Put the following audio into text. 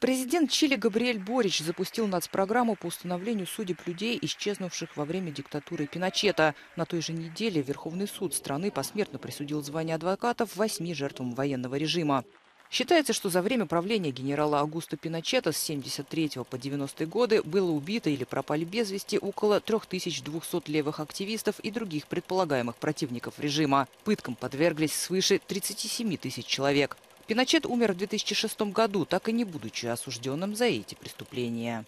Президент Чили Габриэль Борич запустил нацпрограмму по установлению судеб людей, исчезнувших во время диктатуры Пиночета. На той же неделе Верховный суд страны посмертно присудил звание адвокатов восьми жертвам военного режима. Считается, что за время правления генерала Аугуста Пиночета с 73 по 90 годы было убито или пропали без вести около 3200 левых активистов и других предполагаемых противников режима. Пыткам подверглись свыше 37 тысяч человек. Пиночет умер в 2006 году, так и не будучи осужденным за эти преступления.